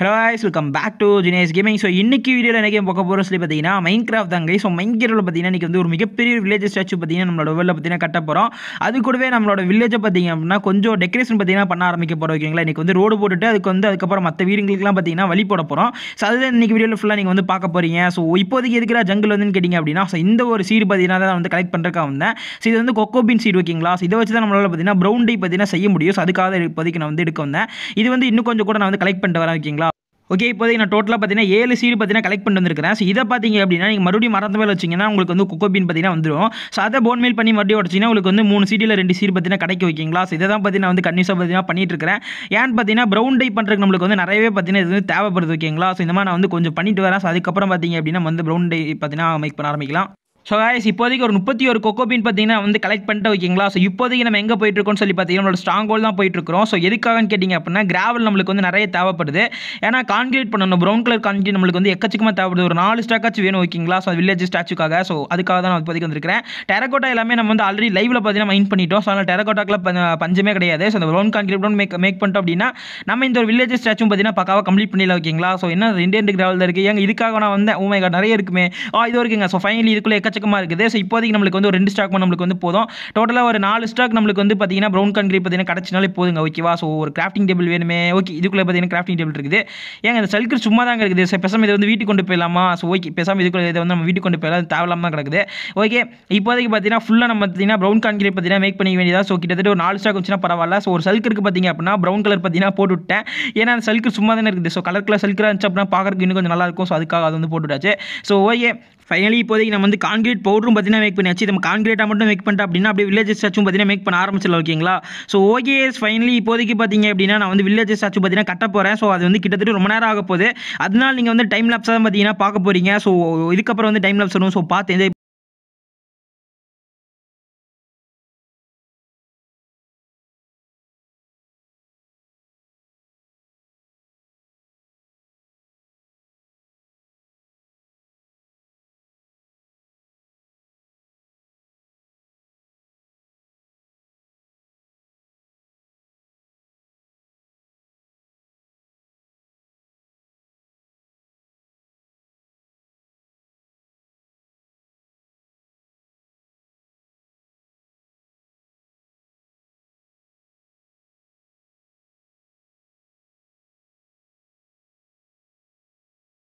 Hello guys welcome back to Jinesh gaming so இன்னைக்கு வீடியோவில் என்ன கேம் பார்க்க போகிறோம் சொல்லி பார்த்தீங்கன்னா மைன் கிராஃப்ட் தாங்க ஸோ மைன் கிராஃப்ட் பார்த்தீங்கன்னா இன்றைக்கி வந்து ஒரு மிகப்பெரிய வில்லேஜ் ஸ்டாச்சு பார்த்தீங்கன்னா நம்மளோட வெளில பார்த்தீங்கன்னா கட்ட போகிறோம் அது கூடவே நம்மளோட வில்லேஜை பார்த்தீங்க அப்படின்னா கொஞ்சம் டெக்கரேஷன் பார்த்தீங்கன்னா பண்ண ஆரம்பிக்க போகிறோம் ஓகேங்களா இன்றைக்கி வந்து ரோடு போட்டுட்டு அதுக்கு வந்து அதுக்கப்புறம் மற்ற வீடுங்களுக்குலாம் பார்த்தீங்கன்னா வழி போட போகிறோம் ஸோ அதுதான் இன்றைக்கி வீடியோவில் ஃபுல்லாக நீங்கள் வந்து பார்க்க போகிறீங்க ஸோ இப்போதைக்கு எதுக்குற ஜங்கிள் வந்து கேட்டிங்க அப்படின்னா ஸோ இந்த ஒரு சீடு பார்த்தீங்கன்னா தான் வந்து கலெக்ட் பண்ணுறக்கா வந்தேன். ஸோ இது வந்து கொக்கோபின் சீடு ஓகேங்களா ஸோ இதை வச்சு தான் நம்மளால் பார்த்தீங்கன்னா ப்ரௌன் டை பார்த்தீங்கன்னா செய்ய முடியும். ஸோ அதுக்காக இப்போதைக்கு நான் வந்து எடுக்க வந்தேன். இது வந்து இன்னும் கொஞ்சம் கூட நான் வந்து கலெக்ட் பண்ணிட்டு வரேன் ஓகேங்களா ஓகே இப்போதைக்கு நான் டோட்டலாக பார்த்தீங்கன்னா ஏழு சீடு பார்த்தீங்கன்னா கலெக்ட் பண்ணிட்டு வந்திருக்கிறேன். ஸோ இதை பார்த்தீங்க அப்படின்னா நீங்கள் மறுபடியும் மறந்து மேலே வச்சிங்கன்னா உங்களுக்கு வந்து குக்கோபின் பார்த்தீங்கன்னா வந்துடும் ஸோ அதை போன் மேல் பண்ணி மறுபடியும் உடச்சிங்கன்னா உங்களுக்கு வந்து மூணு சீடியில் ரெண்டு சீடு பார்த்தீங்கன்னா கிடைக்க வைக்கிங்களா? ஸோ இதை தான் பார்த்தீங்கன்னா வந்து கன்யூஸாக பார்த்தீங்கன்னா பண்ணிட்டு இருக்கிறேன். ஏன்னு பார்த்தீங்கன்னா ப்ரௌன் டை பண்ணுறதுக்கு நம்மளுக்கு வந்து நிறையவே பார்த்தீங்கன்னா இது வந்து தேவைப்படுது ஓகேங்களா ஸோ இந்த மாதிரி நான் வந்து கொஞ்சம் பண்ணிட்டு வரேன். ஸோ அதுக்கப்புறம் பார்த்தீங்க அப்படின்னா வந்து ப்ரௌன் டை பார்த்தீங்கன்னா மேக் பண்ண ஆரம்பிக்கலாம். ஸோ காய்ஸ் இப்போதைக்கு ஒரு முப்பத்தி ஒரு கொக்கோ பீன் பார்த்தீங்கன்னா வந்து கலெக்ட் பண்ணிட்டு வைக்கிங்களா ஸோ இப்போதைக்கு நம்ம எங்கே போயிட்டு இருக்கோம்னு சொல்லி பார்த்தீங்கன்னா நம்மளோட ஸ்ட்ராங் கோல் தான் போயிட்டு இருக்கிறோம் ஸோ எதுக்காகன்னு கேட்டிங்க அப்படின்னா கிராவல் நம்மளுக்கு வந்து நிறைய தேவைப்படுது. ஏன்னா கான்கிரீட் பண்ணணும். ப்ரௌன் கலர் கான்கிரீட் நம்மளுக்கு வந்து எக்கச்சக்கமாக தேவைப்படுது. ஒரு நாலு ஸ்டாக்காச்சும் வேணும் ஓகேங்களா ஸோ வில்லேஜ் ஸ்டாச்சுக்காக ஸோ அதுக்காக தான் நான் இப்போதைக்கு வந்திருக்கிறேன். டெரகோட்டா எல்லாமே நம்ம வந்து ஆல்ரெடி லைவில் பார்த்தீங்கன்னா மைண்ட் பண்ணிட்டோம். ஸோ அதனால் டெரகோட்டாக்கில் பஞ்சமே கிடையாது. ஸோ அந்த ப்ரௌன் கான்கிரீட் மேக் மேக் பண்ணிட்டோம் அப்படின்னா நம்ம இந்த ஒரு வில்லேஜ் ஸ்டாச்சும் பார்த்தீங்கன்னா பக்காவாக கம்ப்ளீட் பண்ணிடலாம் ஓகேங்களா ஸோ என்ன ரெண்டு ரெண்டு கிராவல் தான் இருக்குது ஏங்க இதுக்காக நான் வந்தேன். Oh உமே நிறைய இருக்குமே. ஆ இது இருக்குங்க. ஸோ ஃபைனலி இதுக்குள்ளே எக்கச்சக்கமாக இருக்குது. ஸோ இப்போதைக்கு நம்மளுக்கு வந்து ஒரு ரெண்டு ஸ்டாக் நம்மளுக்கு வந்து போதும். டோட்டலாக ஒரு நாலு ஸ்டாக் நம்மளுக்கு வந்து பார்த்தீங்கன்னா ப்ரௌன் கான்கிரீட் பார்த்தீங்கன்னா கிடச்சினாலே போதுங்க ஓகேவா ஸோ ஒரு கிராஃப்டிங் டேபிள் வேணுமே. ஓகே இதுக்குள்ளே பார்த்தீங்கன்னா கிராஃப்டிங் டேபிள் இருக்குது. ஏங்க இந்த சல்கர் சும்மா தாங்க இருக்குது. ஸோ பேசாமல் இதை வந்து வீட்டுக்கு கொண்டு போயிடலாமா? ஸோ ஓகே பேசாமல் இதுக்குள்ளே இதை வந்து நம்ம வீட்டுக்கு கொண்டு போயிடலாம். தேவலாமல் தான் கிடக்குது. ஓகே இப்போதைக்கு பார்த்தீங்கன்னா ஃபுல்லாக நம்ம பார்த்தீங்கன்னா ப்ரௌன் கான்கிரீட் பார்த்தீங்கன்னா மேக் பண்ணி வேண்டியதா? ஸோ கிட்டத்தட்ட ஒரு நாலு ஸ்டாக் வச்சுன்னா பரவாயில்ல. ஸோ ஒரு சல்கருக்கு பார்த்தீங்க அப்படின்னா ப்ரௌன் கலர் பார்த்தீங்கன்னா போட்டு விட்டேன். ஏன்னா அந்த சல்கர் சும்மா தானே இருக்குது ஸோ கலர் கலர் சல்கராக இருந்துச்சு அப்படின்னா பார்க்கறதுக்கு இன்னும் கொஞ்சம் நல்லா இருக்கும். ஸோ அதுக்காக அது வந்து போட்டுவிட்டாச்சு ஸோ ஓகே ஃபைனலி இப்போதைக்கு நம்ம வந்து கான்கிரீட் பவுடரும் பார்த்தீங்கன்னா மேக் பண்ணியாச்சு. நம்ம கான்கிரீட்டாக மட்டும் மேக் பண்ணிட்டோம் அப்படின்னா அப்படியே வில்லேஜ் ஸ்டாச்சும் பார்த்தீங்கன்னா மேக் பண்ண ஆரம்பிச்சிடலாம் ஓகேங்களா ஸோ ஓகே ஃபைனலி இப்போதைக்கு பார்த்தீங்க அப்படின்னா நான் வந்து வில்லேஜ் ஸ்டாச்சு பார்த்தீங்கன்னா கட்ட போகிறேன் ஸோ அது வந்து கிட்டத்தட்ட ரொம்ப நேரம் ஆக போகுது. அதனால் நீங்கள் வந்து டைம் லேப்ஸாக தான் பார்த்தீங்கன்னா பார்க்க போகிறீங்க ஸோ இதுக்கப்புறம் வந்து டைம் லேப்ஸ் வரும். ஸோ பார்த்து என்ஜாய்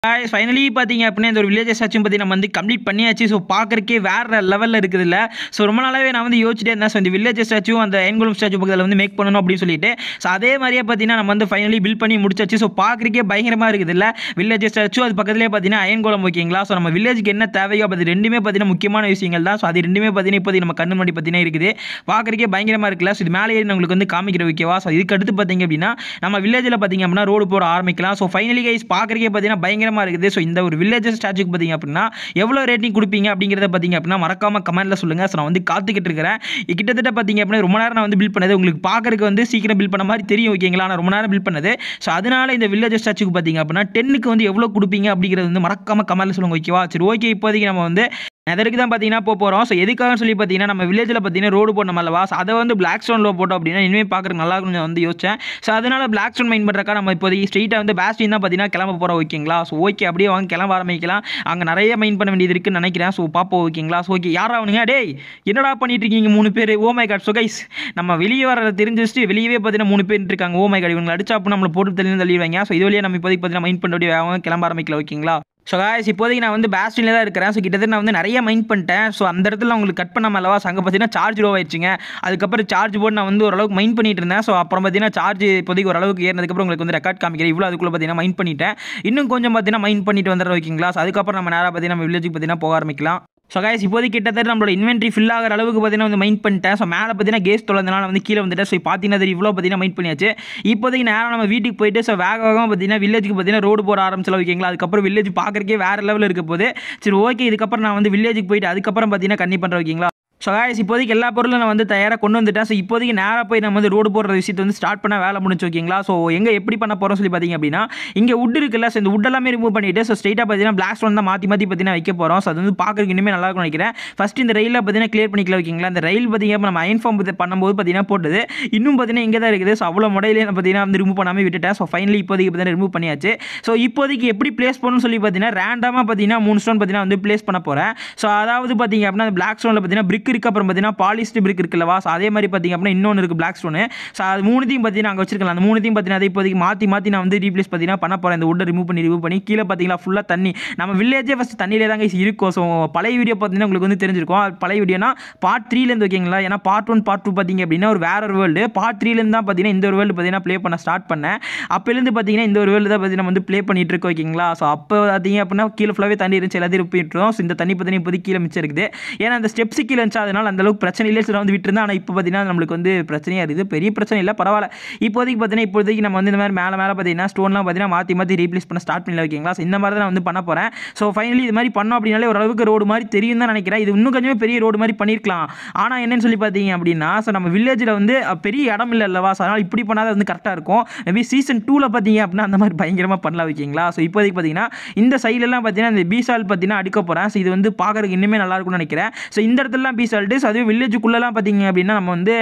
ஃபைனலி பார்த்தீங்க அப்படின்னா இந்த ஒரு வில்லேஜஸ் ஆச்சும் பற்றி நம்ம வந்து கம்ப்ளீட் பண்ணியாச்சு. ஸோ பார்க்குறக்கே வேறு லெவலில் இருக்குது இல்லை ஸோ ரொம்ப நாளாகவே நான் வந்து யோசிச்சுட்டே இருந்தேன். ஸோ இந்த வில்லேஜஸ் ஸ்டாச்சும் அந்த ஐன்குளம் ஸ்டாச்சு பக்கத்தில் வந்து மேக் பண்ணணும் அப்படின்னு சொல்லிட்டு. ஸோ அதே மாதிரியே பார்த்தீங்கன்னா நம்ம வந்து ஃபைனலி பில் பண்ணி முடிச்சாச்சு. ஸோ பார்க்குறக்கே பயங்கரமாக இருக்குது இல்லை வில்லேஜ் ஸ்டாச்சும் அது பக்கத்துலேயே பார்த்தீங்கன்னா அயன்குளம் ஓகேங்களா ஸோ நம்ம வில்லேஜுக்கு என்ன தேவையோ அது ரெண்டுமே பார்த்தீங்கன்னா முக்கியமான விஷயங்கள் தான் ஸோ அது ரெண்டுமே பார்த்தீங்கன்னா இப்போதைக்கு நம்ம கண்ணு முன்னாடி பார்த்தீங்கன்னா இருக்குது. பார்க்குறக்கே பயங்கரமாக இருக்குல்ல. ஸோ இது மேலே ஏறி உங்களுக்கு வந்து காமிக்கிற ஓகேவா? ஸோ இதுக்கு அடுத்து பார்த்தீங்க அப்படின்னா நம்ம வில்லேஜில் பார்த்தீங்க அப்படின்னா ரோடு போட ஆரம்பிக்கலாம். ஸோ ஃபைனலி கைஸ் பார்க்குறக்கே பார்த்தீங்கன்னா பயங்கரமாக இருக்குது. ஸோ இந்த ஒரு வில்லேஜஸ் ஸ்டாச்சுக்கு பார்த்தீங்க அப்படின்னா எவ்வளோ ரேட்டிங் கொடுப்பீங்க அப்படிங்கிறத பார்த்தீங்க அப்படின்னா மறக்காம கமெண்ட்டில் சொல்லுங்கள் ஸோ நான் வந்து காத்துக்கிட்டு இருக்கிறேன். கிட்டத்தட்ட பார்த்தீங்க அப்படின்னா ரொம்ப நேரம் நான் வந்து பில் பண்ணது உங்களுக்கு பார்க்கறதுக்கு வந்து சீக்கிரம் பில் பண்ண மாதிரி தெரியும் ஓகேங்களா நான் ரொம்ப நேரம் பில் பண்ணது. ஸோ அதனால இந்த வில்லேஜஸ் ஸ்டாச்சுக்கு பார்த்தீங்க அப்படின்னா டென்னுக்கு வந்து எவ்வளோ கொடுப்பீங்க அப்படிங்கிறது வந்து மறக்காம கமெண்ட்டில் சொல்லுங்கள் ஓகேவா சரி ஓகே இப்போதைக்கு நம்ம வந்து நெதருக்கு தான் பார்த்தீங்கன்னா போக போகிறோம் ஸோ எதுக்காக சொல்லி பார்த்தீங்கன்னா நம்ம வில்லேஜில் பார்த்தீங்கன்னா ரோடு போடணும் அல்லவா அதை வந்து பிளாக் ஸ்டோனில் போட்டோம் அப்படின்னா இனிமேல் பார்க்குறதுக்கு நல்லா கொஞ்சம் வந்து யோசிச்சேன். ஸோ அதனால் பிளாக் ஸ்டோன் மைன் பண்ணுறக்கா நம்ம இப்போதைக்கு ஸ்ட்ரெயிட்டாக வந்து பேஸ்டின் தான் பார்த்தீங்கன்னா கிளம்ப போகிறோம் ஓகேங்களா ஸோ ஓகே அப்படியே வாங்க கிளம்ப ஆரம்பிக்கலாம். அங்கே நிறைய மைன் பண்ண வேண்டியது இருக்குன்னு நினைக்கிறேன். ஸோ பார்ப்போம் ஓகேங்களா ஸோ ஓகே யார் ஆகணுங்க டேய் என்னடா பண்ணிட்டு இருக்கீங்க மூணு பேர்? Oh my God so guys நம்ம வெளியே வர தெரிஞ்சிச்சுட்டு வெளியே பார்த்தீங்கன்னா மூணு பேர் இருக்காங்க. ஓ மை காட் இவங்களை அடிச்சா அப்போ நம்மளை போட்டு தெளிவு தள்ளிடுவாங்க. ஸோ இது வழியாக நம்ம இப்போதைக்கு பார்த்தீங்கன்னா மைன் பண்ண கிளம்ப ஆரம்பிக்கலாம் ஓகேங்களா ஸோ காய்ஸ் இப்போதைக்கு நான் வந்து பேஸ்டினில் தான் இருக்கிறேன். ஸோ கிட்டத்தட்ட நான் வந்து நிறைய மைண்ட் பண்ணிட்டேன். ஸோ அந்த இடத்துல உங்களுக்கு கட் பண்ணாமல் அல்லவா ஸோ அங்கே பார்த்தீங்கன்னா சார்ஜ் லோ ஆயிடுச்சுங்க. அதுக்கப்புறம் சார்ஜ் போட்டு நான் வந்து ஓரளவுக்கு மைண்ட் பண்ணிட்டு இருந்தேன். ஸோ அப்புறம் பார்த்தீங்கன்னா சார்ஜ் இப்போதைக்கு ஓரளவுக்கு ஏறினதுக்கப்புறம் உங்களுக்கு வந்து ரெக்கார்ட் காமிக்கிறேன். இவ்வளோ அதுக்குள்ளே பார்த்தீங்கன்னா மைண்ட் பண்ணிட்டேன். இன்னும் கொஞ்சம் பார்த்தீங்கன்னா மைண்ட் பண்ணிட்டு வந்துடுற ஓகேங்களா ஸோ அதுக்கப்புறம் நம்ம நேராக பார்த்தீங்கன்னா நம்ம வில்லேஜுக்கு பார்த்தீங்கன்னா போக ஆரம்பிக்கலாம். ஸோ கைஸ் இப்போதைக்கு கிட்டத்தட்ட நம்மளோட இன்வென்ட்ரி ஃபில் ஆகிற அளவுக்கு பார்த்தீங்கன்னா வந்து மைண்ட் பண்ணிட்டேன். ஸோ மேலே பார்த்தீங்கன்னா கேஸ் தொலைந்தனால வந்து கீழே வந்துட்டேன். ஸோ பார்த்தீங்கன்னா இவ்வளோ பார்த்தீங்கன்னா மைண்ட் பண்ணியாச்சு. இப்போதைக்கு நேரம் நம்ம வீட்டுக்கு போயிட்டு ஸோ வேக வேகமாக பார்த்தீங்கன்னா வில்லேஜுக்கு பார்த்தீங்கன்னா ரோடு போட ஆரம்பிச்சலாம் ஓகேங்களா அதுக்கப்புறம் வில்லேஜ் பார்க்குறக்கே வேறு லெவலில் இருக்க போது சரி ஓகே இதுக்கப்புறம் நான் வந்து வில்லேஜுக்கு போயிட்டு அதுக்கப்புறம் பார்த்தீங்கன்னா கண்ணி பண்ணுறேன் ஓகேங்களா ஸோ காய்ஸ் இப்போதைக்கு எல்லா பொருளும் நான் வந்து தயாராக கொண்டு வந்துட்டேன். ஸோ இப்போதைக்கு நேராக போய் நம்ம வந்து ரோடு போடுற விஷயத்தை வந்து ஸ்டார்ட் பண்ண வேலை முடிச்சு ஓகேங்களா? ஸோ எங்கே எப்படி பண்ண போகிறோம் சொல்லி பார்த்தீங்க அப்படின்னா இங்கே உட் இருக்குல்ல ஸோ இந்த wood எல்லாமே ரிமூவ் பண்ணிட்டு ஸோ ஸ்ட்ரைட்டாக பார்த்தீங்கன்னா பிளாக் ஸ்டோன் தான் மாற்றி மாற்றி பார்த்தீங்கன்னா வைக்க போகிறோம் ஸோ அது வந்து பார்க்குறதுக்கு இனிமேல் நல்லா இருக்கும் நினைக்கிறேன். ஃபஸ்ட் இந்த ரயிலில் பார்த்தீங்கன்னா கிளியர் பண்ணிக்கலாம் ஓகேங்களா? இந்த ரயில் பார்த்தீங்கன்னா நம்ம அயன் ஃபார்ம் பண்ணும்போது பார்த்தீங்கன்னா போட்டது. இன்னும் பார்த்தீங்கன்னா இங்கே தான் இருக்குது. ஸோ அவ்வளோ முடையிலே பார்த்தீங்கன்னா வந்து ரிமூவ் பண்ணாமல் விட்டுட்டேன். ஸோ ஃபைனலி இப்போதைக்கு பார்த்தீங்கன்னா ரிமூவ் பண்ணியாச்சு. ஸோ இப்போதைக்கு எப்படி ப்ளேஸ் பண்ணணும்னு சொல்லி பார்த்தீங்கன்னா ரேண்டமாக பார்த்தீங்கன்னா மூணு ஸ்டோன் பார்த்தீங்கன்னா வந்து ப்ளேஸ் பண்ண போகிறேன் ஸோ அதாவது பார்த்தீங்க அப்படின்னா அந்த பிளாக் ஸ்டோனில் பார்த்தீங்கன்னா பிரிக் இருக்குது அப்புறம் பார்த்தீங்கன்னா பாலிஸ்ட் பிரிக் இருக்குல்லவா ஸோ அதே மாதிரி பார்த்தீங்க அப்படின்னா இன்னொன்று இருக்குது பிளாக் ஸ்டோனு ஸோ அது மூணுத்தையும் பார்த்தீங்கன்னா அங்கே வச்சிருக்கலாம். அந்த மூணுத்தையும் பார்த்தீங்கன்னா அதை இப்போதைக்கு மாற்றி மாற்றி நான் வந்து ரீப்ளேஸ் பார்த்தீங்கன்னா பண்ண போகிறேன் இந்த உட்டை ரிமூவ் பண்ணி ரிமூவ் பண்ணி கீழே பார்த்தீங்கன்னா ஃபுல்லாக தண்ணி. நம்ம வில்லேஜே ஃபஸ்ட் தண்ணியிலே தாங்க இருக்கும். ஸோ பழைய வீடியோ பார்த்தீங்கன்னா உங்களுக்கு வந்து தெரிஞ்சிருக்கும். பழைய வீடியோனா பார்ட் த்ரீலேருந்து ஓகேங்களா ஏன்னா பார்ட் ஒன் பார்ட் டூ பார்த்தீங்க அப்படின்னா ஒரு வேற ஒரு வேர்ல்டு பார்ட் த்ரீலேருந்து தான் பார்த்தீங்கன்னா இந்த ஒரு வேர்ல்டு பார்த்தீங்கன்னா ப்ளே பண்ண ஸ்டார்ட் பண்ணேன். அப்போலேருந்து பார்த்தீங்கன்னா இந்த ஒரு வேர்ல்டு தான் பார்த்தீங்கன்னா வந்து ப்ளே பண்ணிட்டு இருக்கோம் ஓகேங்களா ஸோ அப்போ பார்த்தீங்க அப்படின்னா கீழே ஃபுல்லாகவே தண்ணி இருந்துச்சு எல்லாத்தையும் போயிட்டுருந்தோம் ஸோ இந்த தண்ணி பார்த்தீங்கன்னா இப்போதைக்கு கீழே மிச்சம் இருக்குது. ஏன்னா அந்த ஸ்டெப்ஸ் கீழே இருந்துச்சு அதனால் அந்த அளவுக்கு பிரச்சனை வந்து விட்டுருந்தேன். ஆனால் இப்போ பார்த்தீங்கன்னா நம்மளுக்கு வந்து பிரச்சனையாக இருக்குது. பெரிய பிரச்சனை இல்லை பரவாயில்ல. இப்போதைக்கு பார்த்தீங்கன்னா இப்போதைக்கு நம்ம வந்து இந்த மாதிரி மேலே மேலே பார்த்தீங்கன்னா ஸ்டோன்லாம் பார்த்தீங்கன்னா மாற்றி மாற்றி ரீப்ளேஸ் பண்ண ஸ்டார்ட் பண்ணல ஓகேங்களா ஸோ இந்த மாதிரி தான் நான் வந்து பண்ண போகிறேன் ஸோ ஃபைனலி இது மாதிரி பண்ணோம் அப்படின்னாலே ஓரளவுக்கு ரோடு மாதிரி தெரியும் தான் நினைக்கிறேன். இது இன்னும் கொஞ்சமே பெரிய ரோடு மாதிரி பண்ணியிருக்கலாம் ஆனால் என்னன்னு சொல்லி பார்த்தீங்க அப்படின்னா ஸோ நம்ம வில்லேஜில் வந்து பெரிய இடம் இல்லை இல்லவா ஸோ அதனால் இப்படி பண்ணாத வந்து கரெக்டாக இருக்கும். மேபி சீசன் டூவில் பார்த்தீங்க அப்படின்னா அந்த மாதிரி பயங்கரமாக பண்ணலாம் ஓகேங்களா ஸோ இப்போதைக்கு பார்த்தீங்கன்னா இந்த சைட்லலாம் பார்த்தீங்கன்னா இந்த பீசால் பார்த்தீங்கன்னா அடிக்க போகிறேன் ஸோ இது வந்து பார்க்கறதுக்கு இன்னுமே நல்லா இருக்கும்னு நினைக்கிறேன். ஸோ இந்த இடத்துலலாம் சொல்லிட்டு ஸோ அதுவே வில்லேஜுக்குள்ளெல்லாம் பார்த்தீங்க அப்படின்னா நம்ம வந்து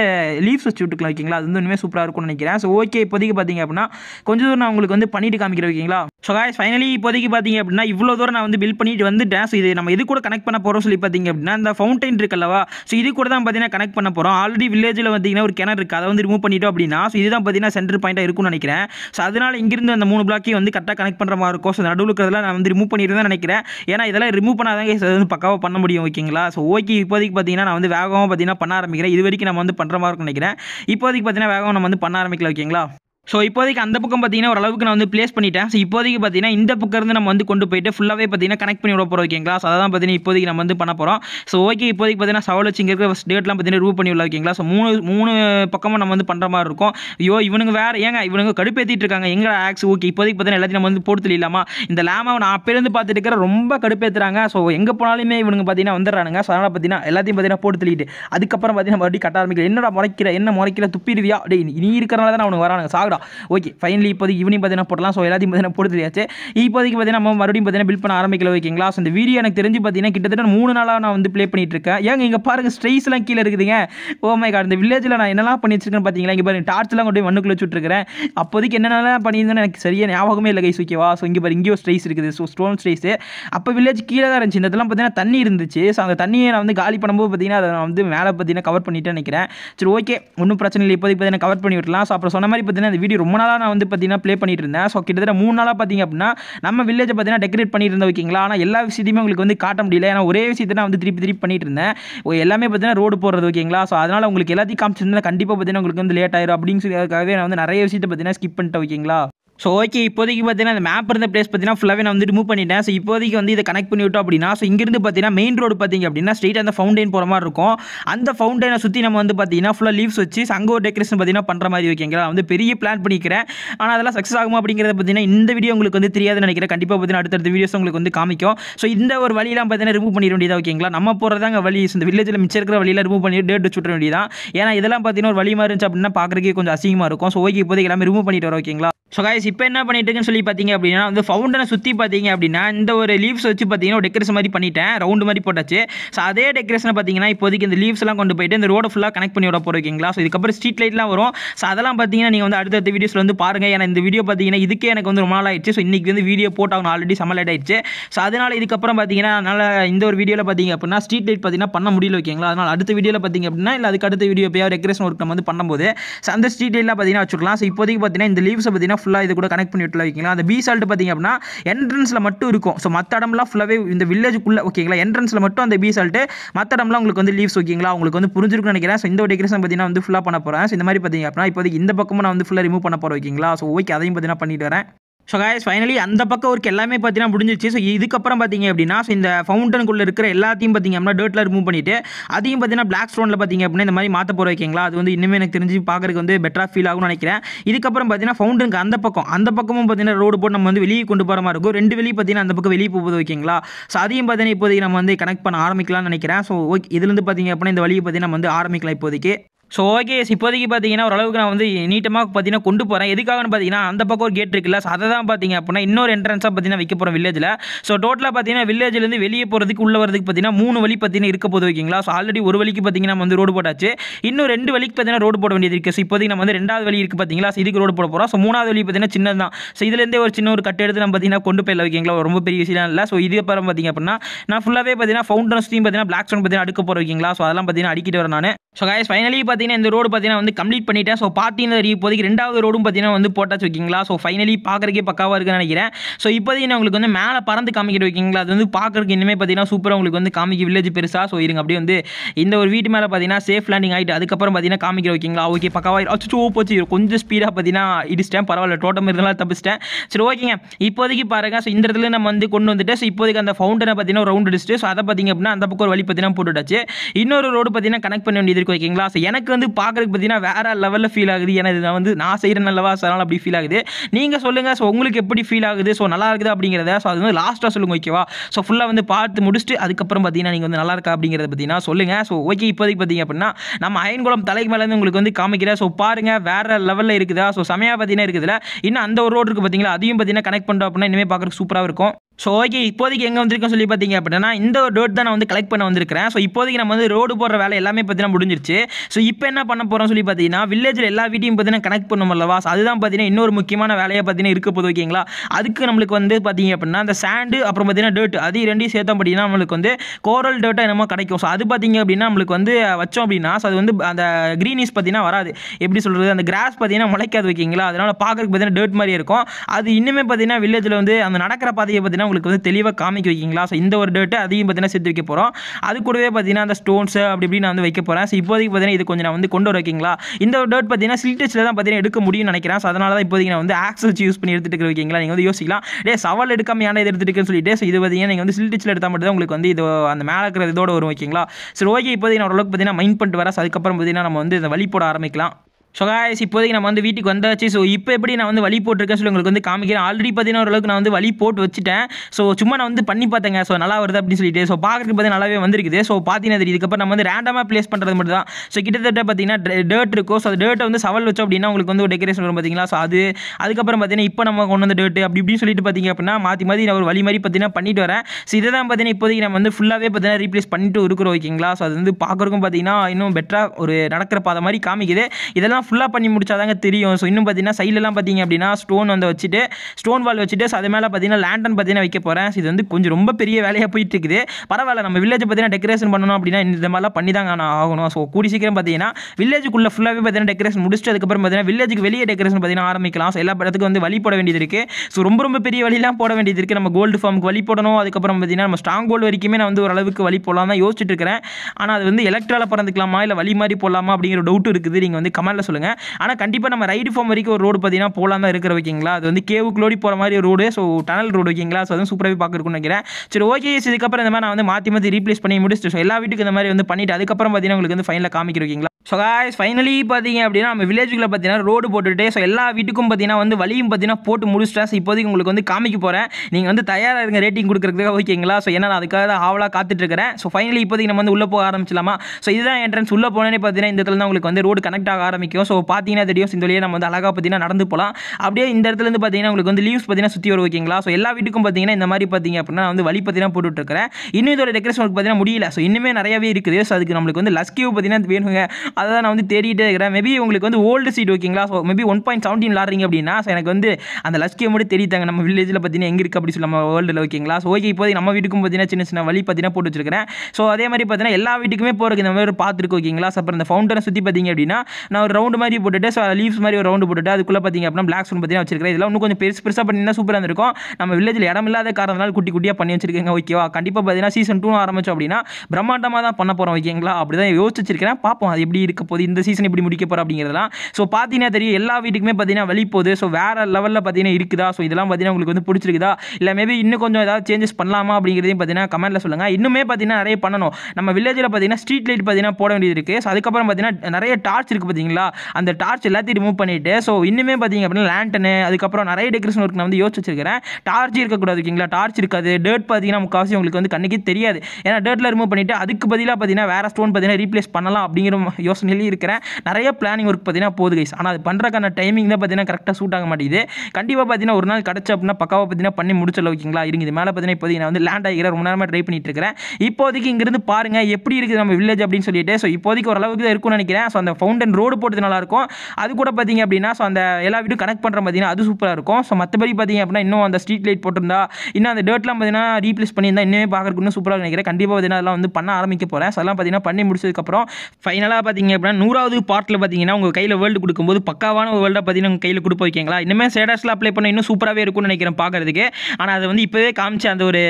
லீவ்ஸ் வச்சு விட்டுக்கலாம் ஓகேங்களா? அது வந்து இனிமேல் சூப்பராக இருக்கும்னு நினைக்கிறேன். ஸோ ஓகே இப்போதைக்கு பார்த்தீங்க அப்படின்னா கொஞ்சம் தூரம் நான் உங்களுக்கு வந்து பண்ணிட்டு காமிக்கிறேன் ஓகேங்களா? ஸோ காய்ஸ் ஃபைனலி இப்போதைக்கு பார்த்தீங்க அப்படின்னா இவ்வளோ தூரம் நான் வந்து பில் பண்ணிட்டு வந்துட்டேன். ஸோ இது நம்ம இது கூட கனெக்ட் பண்ண போகிறோம் சொல்லி பார்த்தீங்க அப்படின்னா இந்த ஃபவுண்டைன் இருக்குல்லவா? ஸோ இது கூட தான் பார்த்தீங்கன்னா கனெக்ட் பண்ண போகிறோம் ஆல்ரெடி வில்லேஜில் பார்த்தீங்கன்னா ஒரு கிணறு இருக்குது அதை வந்து ரிமூவ் பண்ணிட்டோம் அப்படின்னா ஸோ இதுதான் பார்த்தீங்கன்னா சென்டர் பாயிண்ட்டாக இருக்கும்னு நினைக்கிறேன். ஸோ அதனால் இங்கிருந்து அந்த மூணு பிளாக்கையும் வந்து கரெக்டாக கனெக்ட் பண்ணுற மாதிரி இருக்கும். ஸோ நடுவில் இருக்கிறதெல்லாம் நான் வந்து ரிமூவ் பண்ணிட்டு தான் நினைக்கிறேன். ஏன்னா இதெல்லாம் ரிமூவ் பண்ணாதாங்க இது வந்து பக்காவாக பண்ண முடியும் ஓகேங்களா? ஸோ ஓகே இப்போதைக்கு பார்த்தீங்கன்னா நான் வந்து வேகமாக பார்த்தீங்கன்னா பண்ண ஆரம்பிக்கிறேன். இது வரைக்கும் நம்ம வந்து பண்ணுற மாதிரி இருக்கும்னு நினைக்கிறேன். இப்போதைக்கு பார்த்தீங்கன்னா வேகம் நம்ம வந்து பண்ண ஆரம்பிக்கல ஓகேங்களா? ஸோ இப்போதைக்கு அந்த பக்கம் பார்த்தீங்கன்னா ஓரளவுக்கு நான் வந்து ப்ளேஸ் பண்ணிட்டேன். ஸோ இப்போதைக்கு பார்த்தீங்கன்னா இந்த பக்கம் இருந்து நம்ம வந்து கொண்டு போயிட்டு ஃபுல்லாகவே பார்த்தீங்கன்னா கனெக்ட் பண்ணி விட போகிறோம் ஓகேங்களா ஸோ அதான் பார்த்தீங்கன்னா இப்போதைக்கு நம்ம வந்து பண்ண போகிறோம் ஸோ ஓகே இப்போதைக்கு பார்த்தீங்கன்னா சவல் வச்சு இங்கே இருக்கிற டேட்லாம் பார்த்தீங்கன்னா ரூவ் பண்ணி விடலாம் ஓகேங்களா ஸோ மூணு மூணு பக்கமும் நம்ம வந்து பண்ணுற மாதிரி இருக்கும். ஐயோ இவனுங்க வேறு ஏங்க இவனுங்க கடுப்பேற்றிட்டு இருக்காங்க. எங்க ஆக்ஸ் ஓகே இப்போதைக்கு பார்த்தீங்கன்னா எல்லாத்தையும் நம்ம வந்து போட்டு தெரியலாமா இந்த லேமை நான் அப்பேருந்து பார்த்துட்டு இருக்கிற ரொம்ப கடுப்பேற்றுறாங்க ஸோ எங்கே போனாலுமே இவனுங்க பார்த்தீங்கன்னா வந்துடுறானுங்க. ஸோ அதனால் பார்த்தீங்கன்னா எல்லாத்தையும் பார்த்தீங்கன்னா போட்டு தள்ளிட்டு அதுக்கப்புறம் பார்த்தீங்கன்னா மறுபடியும் கட்ட ஆரம்பிக்கிறேன் என்னடா முறைக்கிற? என்ன முறைக்கிற? துப்பிடுவியா? டே நீ இருக்கிறனால தான் அவனுக்கு வரானுங்க. சாகுடா. ஓகே ஃபைனலி இப்போதைக்கு ஈவினிங் பார்த்தீங்கன்னா போடலாம். ஸோ எல்லாத்தையும் பார்த்தீங்கன்னா போட்டு தெரியாச்சு இப்போதைக்கு பார்த்தீங்கன்னா நம்ம மறுபடியும் பார்த்தீங்கன்னா பில் பண்ண ஆரம்பிக்கல ஓகேங்களா? ஸோ இந்த வீடியோ எனக்கு தெரிஞ்சு பார்த்தீங்கன்னா கிட்டத்தட்ட மூணு நாளாக நான் வந்து ப்ளே பண்ணிட்டு இருக்கேன் ஏங்க இங்கே பாருங்க ஸ்ட்ரைஸ்லாம் கீழே இருக்குதுங்க. ஓ மை காட் இந்த வில்லேஜில் நான் என்னெல்லாம் பண்ணி பார்த்தீங்களா இங்கே பாருங்க டார்ச்லாம் கொண்டு போய் மண்ணுக்குள்ள வச்சுட்ருக்கிறேன் அப்போதைக்கு என்னென்னலாம் பண்ணியிருந்தேன்னு எனக்கு சரியா ஞாபகமே இல்லை கைஸ் ஓகேவா ஸோ இங்கே பாரு இங்கேயோ ஸ்ட்ரைஸ் இருக்குது. ஸோ ஸ்டோன் ஸ்ட்ரைஸு அப்போ வில்லேஜ் கீழே தான் இருந்துச்சு. இந்த இதெல்லாம் பார்த்தீங்கன்னா தண்ணி இருந்துச்சு. ஸோ அந்த தண்ணியை நான் வந்து காலி பண்ணும்போது பார்த்தீங்கன்னா அதை நான் வந்து மேலே பார்த்தீங்கன்னா கவர் பண்ணிட்டு நினைக்கிறேன். சரி ஓகே ஒன்றும் பிரச்சனை இல்லை. இப்போதைக்கு பார்த்தீங்கன்னா கவர் பண்ணி விடலாம் ஸோ அப்புறம் சொன்ன மாதிரி பார்த்தீங்கன்னா வீடியோ ரொம்ப நாளாக நான் வந்து பார்த்தீங்கன்னா ப்ளே பண்ணிட்டு இருந்தேன். ஸோ கிட்டத்தட்ட மூணு நாளாக பார்த்தீங்க அப்படின்னா நம்ம வில்லேஜை பார்த்தீங்கன்னா டெக்கரேட் பண்ணிட்டு இருந்தேன் ஓகேங்களா ஆனால் எல்லா விஷயத்தையுமே உங்களுக்கு வந்து காட்ட முடியல. ஏன்னா ஒரே விஷயத்தை நான் வந்து திருப்பி திருப்பி பண்ணிட்டு இருந்தேன். ஓ, எல்லாமே பார்த்தீங்கன்னா ரோடு போடுறது ஓகேங்களா ஸோ அதனால் உங்களுக்கு எல்லாத்தையும் காமிச்சிருந்தா கண்டிப்பாக பார்த்தீங்கன்னா உங்களுக்கு வந்து லேட் ஆயிரும். அப்படின்னு சொல்லிக்காகவே நான் வந்து நிறைய விஷயத்தை பார்த்தீங்கன்னா ஸ்கிப் பண்ணிட்டேன் ஓகேங்களா ஸோ ஓகே இப்போதைக்கு பார்த்தீங்கன்னா அந்த மேப் இருந்த பிளேஸ் பார்த்தீங்கன்னா ஃபுல்லாகவே நான் வந்து ரிமூவ் பண்ணிட்டேன். ஸோ இப்போதைக்கு வந்து இதை கனெக்ட் பண்ணி விட்டோம் அப்படின்னா ஸோ இங்கிருந்து பார்த்தீங்கன்னா மெயின் ரோடு பார்த்தீங்க அப்படின்னா ஸ்ட்ரெயிட் அந்த ஃபவுண்டைன் போகிற மாதிரி இருக்கும். அந்த ஃபவுண்டைனை சுற்றி நம்ம வந்து பார்த்தீங்கன்னா ஃபுல்லாக லீவ்ஸ் வச்சு அங்கே ஒரு டெக்கரேஷன் பார்த்தீங்கன்னா பண்ணுற மாதிரி ஓகேங்களா நான் வந்து பெரிய பிளான் பண்ணிக்கிறேன். ஆனால் அதெல்லாம் சக்ஸஸ் ஆகுமா அப்படிங்கிறத பார்த்தீங்கன்னா இந்த வீடியோ உங்களுக்கு வந்து தெரியாதுன்னு நினைக்கிறேன். கண்டிப்பாக பார்த்தீங்கன்னா அடுத்தடுத்த வீடியோஸ் உங்களுக்கு வந்து காமிக்கும். ஸோ இந்த ஒரு வழியெல்லாம் பார்த்தீங்கன்னா ரிமூவ் பண்ணிட வேண்டியதாக ஓகேங்களா நம்ம போகிறதாங்க வழி. இந்த வில்லேஜில் மிச்சம் இருக்கிற வழியில் ரிமூவ் பண்ணி டேட் வச்சு வேண்டியதான் ஏன்னா இதெல்லாம் பார்த்தீங்கன்னா ஒரு வழி மாதிரி இருந்துச்சு அப்படின்னா பார்க்குறதுக்கே கொஞ்சம் அசிங்கமாக இருக்கும். ஸோ ஓகே இப்போதைக்கு எல்லாமே ரிமூவ் பண்ணிட்டு வரோம் ஓகேங்களா ஸோ guys இப்போ என்ன பண்ணிட்டு இருக்குன்னு சொல்லி பார்த்தீங்க அப்படின்னா வந்து ஃபவுண்டனை சுற்றி பார்த்தீங்க அப்படின்னா இந்த ஒரு லீவ்ஸ் வச்சு பார்த்தீங்கன்னா ஒரு டெக்கரேஷன் மாதிரி பண்ணிட்டேன். ரவுண்டு மாதிரி போட்டாச்சு. ஸோ அதே டெக்கரேஷனை பார்த்தீங்கன்னா இப்போதைக்கு இந்த லீவ்ஸ்லாம் கொண்டு போயிட்டு இந்த ரோட ஃபுல்லாக கனெக்ட் பண்ணி விட போகிறோம் ஸோ இதுக்கப்புறம் ஸ்ட்ரீட் லைட்லாம் வரும். ஸோ அதெல்லாம் பார்த்தீங்கன்னா நீங்கள் வந்து அடுத்தடுத்த வீடியோஸில் வந்து பாருங்கள் ஏன்னா இந்த வீடியோ பார்த்தீங்கன்னா இதுக்கே எனக்கு வந்து ரொம்ப நாள் ஆயிடுச்சு. ஸோ இன்றைக்கி வந்து வீடியோ போட்டாகணும் ஆல்ரெடி செம்ம லேட் ஆயிடுச்சு. ஸோ அதனால் இதுக்கப்புறம் பார்த்தீங்கன்னா அதனால் இந்த ஒரு வீடியோவில் பார்த்தீங்க அப்படின்னா ஸ்ட்ரீட் லைட் பார்த்தீங்கன்னா பண்ண முடியல ஓகேங்களா? அதனால் அடுத்த வீடியோவில் பார்த்தீங்க அப்படின்னா இல்லை அதுக்கு அடுத்த வீடியோ எப்போயாவது டெக்கரேஷன் ஒர்க் நம்ம வந்து பண்ணும்போது ஸோ அந்த ஸ்ட்ரீட் லைட்லாம் பார்த்தீங்கன்னா வச்சுக்கலாம். ஸோ இப்போதைக்கு பார்த்தீங்கன்னா இந்த லீவ்ஸை பார்த்தீங்கன்னா ஃபுல்லாக இது கூட கனெக்ட் பண்ணி விட்டுல வைக்கலாம் அந்த பி சால்ட் பார்த்திங்க அப்படின்னா என்ட்ரன்ஸில் மட்டும் இருக்கும். ஸோ மற்ற இடம்லாம் ஃபுல்லாகவே இந்த வில்லேஜுக்குள்ளே ஓகேங்களா என்ட்ரன்ஸில் மட்டும் அந்த பி சால்ட்டு மற்ற இடம்லாம் உங்களுக்கு வந்து லீவ்ஸ் ஓகேங்களா உங்களுக்கு வந்து புரிஞ்சிருக்கும்னு நினைக்கிறேன். ஸோ இந்த டெக்கரேஷன் பார்த்தீங்கன்னா வந்து ஃபுல்லாக பண்ண போகிறேன் ஸோ இந்த மாதிரி பார்த்தீங்க அப்படின்னா இப்போ இந்த பக்கமும் நான் வந்து ஃபுல்லாக ரிமூவ் பண்ண போகிறேன் ஓகேங்களா ஸோ ஓகே அதையும் பார்த்தீங்கன்னா பண்ணிட்டு வரேன். ஸோ guys ஃபைனலி அந்த பக்கம் ஒர்க் எல்லாமே பார்த்தீங்கன்னா முடிஞ்சிச்சு ஸோ இதுக்கப்புறம் பார்த்தீங்க அப்படின்னா ஸோ இந்த ஃபவுண்டனுக்குள்ளே இருக்கிற எல்லாத்தையும் பார்த்தீங்க அப்படின்னா டேர்ட்டில் ரிமூவ் பண்ணிட்டு அதையும் பார்த்தீங்கன்னா பிளாக் ஸ்டோனில் பார்த்தீங்க அப்படின்னா இந்த மாதிரி மாற்ற போகிற வைக்கிங்களா? அது வந்து இன்னுமே எனக்கு தெரிஞ்சு பார்க்குறதுக்கு வந்து பெட்டராக ஃபீல் ஆகும்னு நினைக்கிறேன். இதுக்கப்புறம் பார்த்தீங்கன்னா ஃபவுண்டனுக்கு அந்த பக்கம் அந்த பக்கமும் பார்த்தீங்கன்னா ரோடு போட்டு நம்ம வந்து வெளியே கொண்டு போகிற மாதிரி இருக்கும். ரெண்டு வெளியே பார்த்தீங்கன்னா அந்த பக்கம் வெளியே போகுது ஓகேங்களா ஸோ அதையும் பார்த்தீங்கன்னா இப்போதைக்கு நம்ம வந்து கனெக்ட் பண்ண ஆரம்பிக்கலாம்னு நினைக்கிறேன். ஸோ ஓகே இதுலேருந்து பார்த்தீங்க அப்படின்னா இந்த வழியை பார்த்தீங்கன்னா நம்ம வந்து ஆரம்பிக்கலாம் இப்போதைக்கு. ஸோ ஓகே இப்போதைக்கு பார்த்தீங்கன்னா ஓரளவுக்கு நான் வந்து நீட்டமாக பார்த்தீங்கன்னா கொண்டு போகிறேன் எதுக்காகன்னு பார்த்தீங்கன்னா அந்த பக்கம் ஒரு கேட் இருக்குல்ல ஸோ அதை தான் பார்த்தீங்க அப்படின்னா இன்னொரு என்ட்ரன்ஸாக பார்த்தீங்கன்னா வைக்க போகிறோம் வில்லேஜில் ஸோ டோட்டலாக பார்த்தீங்கன்னா வில்லேஜ்லேருந்து வெளியே போகிறதுக்கு உள்ள வரதுக்கு பார்த்தீங்கன்னா மூணு வழி பார்த்தீங்கன்னா இருக்க போது ஓகேங்களா ஸோ ஆல்ரெடி ஒரு வழிக்கு பார்த்தீங்கன்னா நம்ம வந்து ரோடு போட்டாச்சு. இன்னும் ரெண்டு வழிக்கு பார்த்தீங்கன்னா ரோடு போட வேண்டியது இருக்குது ஸோ இப்போதைக்கு நம்ம வந்து ரெண்டாவது வழி இருக்குது பார்த்தீங்களா? ஸோ இதுக்கு ரோடு போட போகிறோம் ஸோ மூணாவது வழி பார்த்தீங்கன்னா சின்னது தான். ஸோ இதுலேருந்தே ஒரு சின்ன ஒரு கட்டு எடுத்து நம்ம பார்த்தீங்கன்னா கொண்டு போயிடல ஓகேங்களா ரொம்ப பெரிய விஷயம் இல்லை. ஸோ இது அப்புறம் பார்த்தீங்க அப்படின்னா நான் ஃபுல்லாகவே பார்த்தீங்கன்னா ஃபவுண்டன் ஸ்டீம் பார்த்தீங்கன்னா பிளாக் ஸ்டோன் பார்த்தீங்கன்னா அடுக்க போகிற ஓகேங்களா ஸோ அதெல்லாம் பார்த்தீங்கன்னா அடிக்கிட்டு வரேன் நான். ஸோ கைஸ் ஃபைனலி பார்த்தீங்கன்னா பார்த்தீங்கன்னா இந்த ரோடு பார்த்தீங்கன்னா வந்து கம்ப்ளீட் பண்ணிட்டேன். ஸோ பார்த்தீங்கன்னா இப்போதைக்கு ரெண்டாவது ரோடும் பார்த்தீங்கன்னா வந்து போட்டாச்சு வைக்கிங்களா? ஸோ ஃபைனலி பார்க்குறக்கே பக்காவாக இருக்குன்னு நினைக்கிறேன். ஸோ இப்போதைக்கு நான் உங்களுக்கு வந்து மேலே பறந்து காமிக்கிட்டு வைக்கிங்களா? அது வந்து பார்க்குறதுக்கு இனிமேல் பார்த்தீங்கன்னா சூப்பராக உங்களுக்கு வந்து காமிக்க வில்லேஜ் பெருசாக ஸோ இருங்க அப்படியே வந்து இந்த ஒரு வீட்டு மேலே பார்த்தீங்கன்னா சேஃப் லேண்டிங் ஆகிட்டு அதுக்கப்புறம் பார்த்தீங்கன்னா காமிக்கிற வைக்கிங்களா? ஓகே பக்காவாக அச்சோ போச்சு. கொஞ்சம் ஸ்பீடாக பார்த்தீங்கன்னா இடிச்சிட்டேன். பரவாயில்ல டோட்டம் இருந்தாலும் தப்பிச்சிட்டேன். சரி ஓகேங்க இப்போதைக்கு பாருங்க. ஸோ இந்த இடத்துல நம்ம வந்து கொண்டு வந்துட்டு ஸோ இப்போதைக்கு அந்த ஃபவுண்டனை பார்த்தீங்கன்னா ரவுண்ட் அடிச்சுட்டு ஸோ அதை பார்த்தீங்க அப்படின்னா அந்த பக்கம் ஒரு வழி பார்த்தீங்கன்னா போட்டுட்டாச்சு. இன்னொரு ரோடு பார்த்தீங்கன்னா கனெக்ட் பண்ண வேண்டியது இருக்கு ஓகேங்களா ஸோ எனக்கு வந்து பார்க்குறதுக்கு பார்த்தீங்கன்னா வேறு லெவலில் ஃபீல் ஆகுது. ஏன்னா இது நான் வந்து நான் செய்கிற நல்லவா ஸோ அதனால் அப்படி ஃபீல் ஆகுது. நீங்கள் சொல்லுங்கள் ஸோ உங்களுக்கு எப்படி ஃபீல் ஆகுது? ஸோ நல்லா இருக்குது அப்படிங்கிறத ஸோ அது வந்து லாஸ்ட்டாக சொல்லுங்கள் ஓகேவா ஸோ ஃபுல்லாக வந்து பார்த்து முடிச்சுட்டு அதுக்கப்புறம் பார்த்தீங்கன்னா நீங்கள் வந்து நல்லா இருக்கா அப்படிங்கிறத பார்த்தீங்கன்னா சொல்லுங்கள் ஸோ ஓகே இப்போதைக்கு பார்த்தீங்க அப்படின்னா நம்ம அயன்குளம் தலைக்கு மேலேருந்து உங்களுக்கு வந்து காமிக்கிறேன். ஸோ பாருங்க வேறு லெவலில் இருக்குதா? ஸோ செமையாக பார்த்தீங்கன்னா இருக்குதுல இன்னும் அந்த ஒரு ரோடு இருக்குது பார்த்தீங்களா? அதையும் பார்த்தீங்கன்னா கனெக்ட் பண்ணுறோம் அப்படின்னா இனிமேல் பார்க்குறதுக்கு சூப்பராக இருக்கும். ஸோ ஓகே இப்போதைக்கு எங்கே வந்திருக்கோம் சொல்லி பார்த்தீங்க அப்படின்னா இந்த ஒரு டோட் தான் நான் வந்து கலெக்ட் பண்ண வந்திருக்கிறேன். ஸோ இப்போதைக்கு நம்ம வந்து ரோடு போடுற வேலை எல்லாமே பார்த்தீங்கன்னா முடிஞ்சிருச்சு. ஸோ இப்போ என்ன பண்ண போகிறோம் சொல்லி பார்த்தீங்கன்னா வில்லேஜில் எல்லா வீட்டையும் பார்த்தீங்கன்னா கனெக்ட் பண்ணும் அல்லவா? ஸோ அதுதான் பார்த்தீங்கன்னா இன்னொரு முக்கியமான வேலையை பார்த்தீங்கன்னா இருக்க போது ஓகேங்களா அதுக்கு நம்மளுக்கு வந்து பார்த்தீங்க அப்படின்னா அந்த சாண்டு அப்புறம் பார்த்தீங்கன்னா டேட் அது ரெண்டையும் சேர்த்தோம் அப்படின்னா நம்மளுக்கு வந்து கோரல் டேட்டாக என்னமோ கிடைக்கும். ஸோ அது பார்த்தீங்க அப்படின்னா நம்மளுக்கு வந்து வச்சோம் அப்படின்னா ஸோ அது வந்து அந்த க்ரீனிஸ் பார்த்தீங்கன்னா வராது. எப்படி சொல்கிறது அந்த கிராஸ் பார்த்தீங்கன்னா முளைக்காது ஓகேங்களா அதனால் பார்க்குறதுக்கு பார்த்தீங்கன்னா டேட் மாதிரி இருக்கும். அது இன்னுமே பார்த்தீங்கன்னா வில்லேஜில் வந்து அந்த நடக்கிற பாதையை பார்த்தீங்கன்னா உங்களுக்கு வந்து தெளிவாக காமிக்க வைக்கிங்களா ஸோ இந்த ஒரு டேட்டு அதையும் பார்த்தீங்கன்னா சேர்த்து வைக்க போகிறோம் அது கூடவே பார்த்தீங்கன்னா அந்த ஸ்டோன்ஸு அப்படி இப்படி நான் வந்து வைக்க போகிறேன் ஸோ இப்போதைக்கு பார்த்தீங்கன்னா இது கொஞ்சம் நான் வந்து கொண்டு வர வைக்கிங்களா இந்த ஒரு டேட் பார்த்தீங்கன்னா சில்டச்சில் தான் பார்த்தீங்கன்னா எடுக்க முடியும்னு நினைக்கிறேன். ஸோ அதனால தான் இப்போதைக்கு நான் வந்து ஆக்சஸ் யூஸ் பண்ணி எடுத்துட்டு இருக்கீங்களா வைக்கிங்களா நீங்கள் வந்து யோசிக்கலாம். டே சவால் எடுக்காம ஏன்னா இது எடுத்துட்டு சொல்லிட்டு ஸோ இது பார்த்தீங்கன்னா நீங்கள் வந்து சில்டச்சில் எடுத்தால் மட்டும் தான் உங்களுக்கு வந்து இது அந்த மேலே இருக்கிற இதோட வரும் ஓகேங்களா சரி ஓகே இப்போதைக்கு நான் ஓரளவுக்கு பார்த்தீங்கன்னா மைண்ட் பண்ணிட்டு வரேன். ஸோ அதுக்கப்புறம் பார்த்தீங்கன்னா நம்ம வந்து இந்த வழி போட ஆரம்பிக்கலாம். ஸோ காய்ஸ் இப்போதைக்கு நம்ம வந்து வீட்டுக்கு வந்தாச்சு. ஸோ இப்போ எப்படி நான் வந்து வழி போட்டிருக்கேன் சொல்லி உங்களுக்கு வந்து காமிக்கிறேன். ஆல்ரெடி பார்த்தீங்கன்னா ஓரளவுக்கு நான் வந்து வழி போட்டு வச்சுட்டேன். ஸோ சும்மா நான் வந்து பண்ணி பார்த்தேங்க. ஸோ நல்லா வருது அப்படின்னு சொல்லிட்டு. ஸோ பார்க்குறதுக்கு பார்த்தீங்கன்னா நல்லாவே வந்திருக்குது. ஸோ பார்த்தீங்கன்னா தெரியுது. இதுக்கப்புறம் நம்ம வந்து ரேண்டமாக ப்ளேஸ் பண்ணுறது மட்டும் தான் ஸோ கிட்டத்தட்ட பார்த்தீங்கன்னா டேர்ட் இருக்கும் ஸோ அந்த டேட்டை வந்து சவல் வச்சோம் அப்படின்னா உங்களுக்கு வந்து ஒரு டெக்கரேஷன் வரும் பார்த்தீங்களா? ஸோ அது அதுக்கப்புறம் பார்த்தீங்கன்னா இப்போ நம்ம கொண்டு வந்த டேர்ட் அப்படி இப்படின்னு சொல்லிட்டு பார்த்தீங்க அப்படின்னா மாற்றி மாற்றி நான் ஒரு வழி மாதிரி பார்த்தீங்கன்னா பண்ணிட்டு வரேன். ஸோ இதை தான் பார்த்தீங்கன்னா இப்போதைக்கு நம்ம வந்து ஃபுல்லாகவே பார்த்தீங்கன்னா ரீப்ளேஸ் பண்ணிட்டு இருக்கிறோம் ஓகேங்களா ஸோ அது வந்து பார்க்குறக்கும் பார்த்தீங்கன்னா இன்னும் பெட்டராக ஒரு நடக்கிற பாதை மாதிரி காமிக்குது. இதெல்லாம் ஃபுல்லாக பண்ணி முடிச்சாதாங்க தெரியும். ஸோ இன்னும் பார்த்தீங்கன்னா சைட்லலாம் பார்த்தீங்க அப்படின்னா ஸ்டோன் வந்து வச்சுட்டு ஸ்டோன் வால் வச்சுட்டு ஸோ அது மேலே பார்த்தீங்கன்னா லேண்டன் பார்த்தீங்கன்னா வைக்க போகிறேன் இது வந்து கொஞ்சம் ரொம்ப பெரிய வேலையாக போயிட்டு இருக்குது பரவாயில்ல நம்ம வில்லேஜ் பார்த்தீங்கன்னா டெக்கரேஷன் பண்ணணும் அப்படின்னா இந்த மாதிரிலாம் பண்ணி தாங்க நான் ஆகணும். ஸோ கூடி சீக்கிரம் பார்த்தீங்கன்னா வில்லேஜுக்குள்ளே ஃபுல்லாகவே பார்த்தீங்கன்னா டெக்கரேஷன் முடிச்சுட்டு அதுக்கப்புறம் பார்த்தீங்கன்னா வில்லேஜுக்கு வெளியே டெக்கரேஷன் பார்த்தீங்கன்னா ஆரம்பிக்கலாம். ஸோ எல்லா இடத்துக்கு வந்து வழி போட வேண்டியது இருக்குது ஸோ ரொம்ப ரொம்ப பெரிய வழிலாம் போட வேண்டியது இருக்குது நம்ம கோல்டு ஃபார்முக்கு வழி போடணும். அதுக்கப்புறம் பார்த்தீங்கன்னா நம்ம ஸ்ட்ராங் கோல்டு வரைக்குமே நான் வந்து ஓரளவுக்கு வழி போடலாம் தான் யோசிச்சுட்டு இருக்கிறேன். ஆனால் அது வந்து எலக்ட்ரால பறந்துக்கலாமா? இல்லை வழி மாதிரி போடலாமா? அப்படிங்கிற டவுட் இருக்குது. நீங்கள் வந்து கமெண்ட்டில் சொல்லுங்கள் ஆனால் கண்டிப்பாக நம்ம ரைடு ஃபார்ம் வரைக்கும் ஒரு ரோடு பார்த்தீங்கன்னா போகலாம் தான் இருக்கிற ஓகேங்களா அது வந்து கேவுக்குள்ளோடி போகிற மாதிரி ஒரு ரோடு ஸோ டனல் ரோடு ஓகேங்களா ஸோ அதுவும் சூப்பராகவே பார்க்குறக்குன்னு நினைக்கிறேன். சரி ஓகே இதுக்கப்புறம் இந்த மாதிரி நான் வந்து மாற்றி மாற்றி ரீப்ளேஸ் பண்ணி முடிச்சுட்டு ஸோ எல்லா வீட்டுக்கு இந்த மாதிரி வந்து பண்ணிட்டு அதுக்கப்புறம் பார்த்தீங்கன்னா உங்களுக்கு வந்து ஃபைனில் காமிக்கிறோம் வைக்கிங்களா? ஸோ காய்ஸ் ஃபைனலி பார்த்தீங்க அப்படின்னா நம்ம வில்லேஜுக்குள்ள பார்த்தீங்கன்னா ரோடு போட்டுட்டு ஸோ எல்லா வீட்டுக்கும் பார்த்தீங்கன்னா வந்து வழியும் பார்த்தீங்கன்னா போட்டு முடிச்சிட்டா ஸோ இப்போதைக்கு உங்களுக்கு வந்து காமிக்க போகிறேன் நீங்கள் வந்து தயாராக இருங்க ரேட்டிங் கொடுக்குறதுக்காக ஓகேங்களா ஸோ ஏன்னா நான் அதுக்காக தான் ஆவலாக காத்துட்டு இருக்கிறேன். ஸோ ஃபைனலி இப்போதைக்கு நம்ம வந்து உள்ளே போக ஆரம்பிச்சலாமா ஸோ இதுதான் என்ட்ரன்ஸ் உள்ளே போனே பார்த்தீங்கன்னா இந்த இடத்துல தான் உங்களுக்கு வந்து ரோடு கனெக்ட் ஆக ஆரம்பிக்கும். ஸோ பார்த்தீங்கன்னா தெரியும். இந்த வழியே நம்ம வந்து அழகாக பார்த்தீங்கன்னா நடந்து போகலாம். அப்படியே இந்த இடத்துல இருந்து பார்த்தீங்கன்னா உங்களுக்கு வந்து லீவ்ஸ் பார்த்தீங்கன்னா சுற்றி வரும் ஓகேங்களா ஸோ எல்லா வீட்டுக்கும் பார்த்தீங்கன்னா இந்த மாதிரி பார்த்தீங்க அப்படின்னா நான் வந்து வழி பார்த்தீங்கன்னா போட்டுட்டு இருக்கிறேன். இன்னும் இதோட டெக்கரேஷன் பார்த்தீங்கன்னா முடியல. ஸோ இன்னுமே நிறையவே இருக்குது. ஸோ அதுக்கு நம்மளுக்கு வந்து லஸ்கியூ பார்த்தீங்கன்னா வேணுங்க. அதை தான் நான் வந்து தேடிட்டே இருக்கிறேன். மேபி உங்களுக்கு வந்து ஓல்டு சீட் ஓகேங்களா so maybe one point seventeen விளாட்றீங்க அப்படின்னா ஸோ எனக்கு வந்து அந்த லஸ்கே மட்டும் தெரியுதாங்க நம்ம வில்லேஜில் பார்த்தீங்கன்னா எங்கே இருக்குது அப்படி சொல்லி நம்ம வேர்ல்டில் ஓகேங்களா ஸோ ஓகே இப்போதைக்கு நம்ம வீட்டுக்கும் பார்த்தீங்கன்னா சின்ன சின்ன வழி பார்த்தீங்கன்னா போட்டு வச்சிருக்கிறேன். ஸோ அதே மாதிரி பார்த்தீங்கன்னா எல்லா வீட்டுக்குமே போகிறதுக்கு இந்த மாதிரி பார்த்துருக்கு ஓகேங்களா ஸோ அப்புறம் இந்த ஃபவுண்டனை சுற்றி பார்த்தீங்க அப்படின்னா நான் ஒரு ரவுண்டு மாதிரி போட்டுட்டு ஸோ லீவ்ஸ் மாதிரி ஒரு ரவுண்டு போட்டுட்டு அதுக்குள்ளே பார்த்தீங்க அப்படின்னா பிளாக் ஸ்டோன் பார்த்தீங்கன்னா வச்சிருக்கிறேன். இதெல்லாம் இன்னும் கொஞ்சம் பெருசு பெருசாக பண்ணினா சூப்பராக இருந்திருக்கும். நம்ம வில்லேஜில் இடம் இல்லாத காரணத்தினால குட்டி குட்டியாக பண்ணி வச்சிருக்கேங்க ஓகேவா கண்டிப்பாக பார்த்தீங்கன்னா சீசன் டூ ஆரம்பிச்சோம் அப்படின்னா பிரம்மாண்டமாக தான் பண்ண போகிறோம் ஓகேங்களா அப்படி தான் யோசிச்சிருக்கிறேன் பார்ப்போம் அது எப்படி எப்படி இருக்க போகுது இந்த சீசன் எப்படி முடிக்க போகிறோம் அப்படிங்கிறதெல்லாம். ஸோ பார்த்தீங்கன்னா தெரியும் எல்லா வீட்டுக்குமே பார்த்தீங்கன்னா வழி போகுது. ஸோ வேறு லெவலில் பார்த்தீங்கன்னா இருக்குதா? ஸோ இதெல்லாம் பார்த்தீங்கன்னா உங்களுக்கு வந்து பிடிச்சிருக்குதா? இல்லை மேபி இன்னும் கொஞ்சம் ஏதாவது சேஞ்சஸ் பண்ணலாமா அப்படிங்கிறதையும் பார்த்தீங்கன்னா கமெண்ட்டில் சொல்லுங்கள் இன்னுமே பார்த்தீங்கன்னா நிறைய பண்ணணும். நம்ம வில்லேஜில் பார்த்தீங்கன்னா ஸ்ட்ரீட் லைட் பார்த்தீங்கன்னா போட வேண்டியது இருக்குது ஸோ அதுக்கப்புறம் பார்த்தீங்கன்னா நிறைய டார்ச் இருக்குது பார்த்தீங்களா? அந்த டார்ச் எல்லாத்தையும் ரிமூவ் பண்ணிவிட்டு ஸோ இன்னுமே பார்த்தீங்க அப்படின்னா லேண்டனு அதுக்கப்புறம் நிறைய டெக்கரேஷன் ஒர்க் நான் வந்து யோசிச்சு வச்சிருக்கிறேன். டார்ச் இருக்கக்கூடாது ஓகேங்களா? டார்ச் இருக்காது. டேர்ட் பார்த்தீங்கன்னா முக்கால்வாசி உங்களுக்கு வந்து கண்ணுக்கே தெரியாது. ஏன்னா டேர்ட்டில் ரிமூவ் பண்ணிவிட்டு அதுக்கு பதிலாக பார்த்தீங்கன்னா வேறு ஸ்டோன் பார்த்தீங்கன்னா ரீப்ளேஸ் பண்ணலாம் அப்படிங்கிற யோசனையிலேயே இருக்கிறேன். நிறைய பிளானிங் ஒர்க் பார்த்தீங்கன்னா போகுது கைஸ் ஆனால் அது பண்ணுறக்கான டைமிங் தான் பார்த்தீங்கன்னா கரெக்டாக சூட் ஆக மாட்டேங்குது. கண்டிப்பாக பார்த்தீங்கன்னா ஒரு நாள் கிடச்ச அப்படின்னா பக்காவாக பார்த்தீங்கன்னா பண்ணி முடிச்சல ஓகேங்களா இருங்க இது மேலே பார்த்தீங்கன்னா இப்போதைக்கு நான் வந்து லேண்ட் ஆகிக்கிறேன். ரொம்ப நேரமாக ட்ரை பண்ணிட்டு இருக்கிறேன். இப்போதைக்கு இங்கிருந்து பாருங்க எப்படி இருக்குது நம்ம வில்லேஜ் அப்படின்னு சொல்லிட்டு. ஸோ இப்போதைக்கு ஓரளவுக்கு தான் இருக்கும்னு நினைக்கிறேன். ஸோ அந்த ஃபவுண்டன் ரோடு போட்டது நல்லாயிருக்கும் அது கூட பார்த்தீங்க அப்படின்னா ஸோ அந்த எல்லா வீடும் கனெக்ட் பண்ணுற பார்த்தீங்கன்னா அது சூப்பராக இருக்கும். ஸோ மற்றபடி பார்த்தீங்க அப்படின்னா இன்னும் அந்த ஸ்ட்ரீட் லைட் போட்டிருந்தா இன்னும் அந்த டேர்ட்லாம் பார்த்தீங்கன்னா ரீப்ளேஸ் பண்ணியிருந்தா இன்னுமே பார்க்கறதுக்கு இன்னும் சூப்பராக நினைக்கிறேன். கண்டிப்பாக பார்த்தீங்கன்னா அதெல்லாம் வந்து பண்ண ஆரம்பிக்க போகிறேன் ஸோ அதெல்லாம் பார்த்தீங்கன்னா பண்ணி முடிச்சதுக்கப்புறம் ஃபைனலாக பார்த்தீங்கன்னா பார்த்தீங்க அப்படின்னா நூறாவது பார்ட்டில் பார்த்தீங்கன்னா உங்கள் கையில் வேர்ல்டு கொடுக்கும்போது பக்காவான ஒரு வேர்ல்டாக பார்த்தீங்கன்னா உங்கள் கையில் கொடுப்ப வைக்கீங்களா? இன்னுமே ஸ்டேட்டஸில் அப்ளை பண்ண இன்னும் சூப்பராகவே இருக்கும்னு நினைக்கிறேன் பார்க்குறதுக்கு ஆனால் அதை வந்து இப்போவே காமிச்சு அந்த ஒரு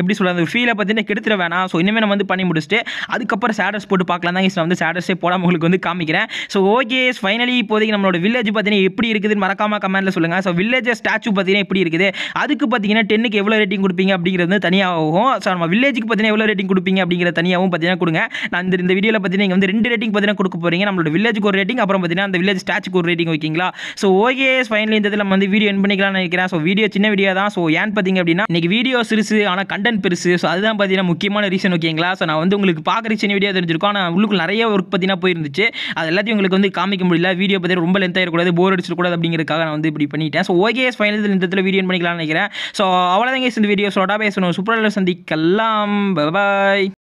எப்படி சொல்ல அந்த ஃபீலை பார்த்தீங்கன்னா கெடுத்துட வேணாம். ஸோ இனிமேல் நம்ம வந்து பண்ணி முடிச்சுட்டு அதுக்கப்புறம் ஸ்டேட்டஸ் போட்டு பார்க்கலாம் தான் நான் வந்து ஸ்டேட்டஸே போடாமல் உங்களுக்கு வந்து காமிக்கிறேன். ஸோ ஓகே ஃபைனலி இப்போதைக்கு நம்மளோட வில்லேஜ் பார்த்தீங்கன்னா எப்படி இருக்குதுன்னு மறக்காம கமெண்ட்டில் சொல்லுங்கள் ஸோ வில்லேஜ் ஸ்டாச்சு பார்த்தீங்கன்னா எப்படி இருக்குது? அதுக்கு பார்த்தீங்கன்னா டென்னுக்கு எவ்வளோ ரேட்டிங் கொடுப்பீங்க அப்படிங்கிறது வந்து தனியாகவும் ஸோ நம்ம வில்லேஜுக்கு பார்த்தீங்கன்னா எவ்வளோ ரேட்டிங் கொடுப்பீங்க அப்படிங்கிற தனியாகவும் பார்த்தீங்கன்னா கொடுங்க. நான் இந்த இந்த வீடியோவில் பார்த்தீங்கன்னா நீங்கள் வந்து ரெண்டு ரேட்டிங் பார்த்தீங்கன்னா கொடுக்க போகிறீங்க நம்மளோட வில்லேஜுக்கு ஒரு ரேட்டிங் அப்புறம் பார்த்தீங்கன்னா அந்த வில்லேஜ் ஸ்டாச்சுக்கு ஒரு ரேட்டிங் ஓகேங்களா ஸோ ஓகே ஃபைனலி இந்த இதில் நம்ம வந்து வீடியோ என் பண்ணிக்கலாம்னு நினைக்கிறேன். ஸோ வீடியோ சின்ன வீடியோ தான். ஸோ ஏன் பார்த்தீங்க அப்படின்னா இன்னைக்கு வீடியோ சிறுசு ஆனால் கண்டென்ட் பெருசு. ஸோ அதுதான் பார்த்தீங்கன்னா முக்கியமான ரீசன் ஓகேங்களா ஸோ நான் வந்து உங்களுக்கு பார்க்குற சின்ன வீடியோ தெரிஞ்சிருக்கோம். ஆனால் உள்ளுக்கு நிறைய ஒர்க் பார்த்தீங்கன்னா போயிருந்துச்சு. அது எல்லாத்தையும் உங்களுக்கு வந்து காமிக்க முடியல. வீடியோ பற்றி ரொம்ப லென்த் ஆகிடக்கூடாது போர் அடிச்சிடக்கூடாது அப்படிங்கிறதுக்காக நான் வந்து இப்படி பண்ணிட்டேன். ஸோ ஓகே ஃபைனல் இந்த இடத்துல வீடியோ பண்ணிக்கலாம்னு நினைக்கிறேன். ஸோ அவ்வளோதாங்க இந்த வீடியோ சொடா பேசணும். சூப்பராக சந்திக்கலாம். பாய்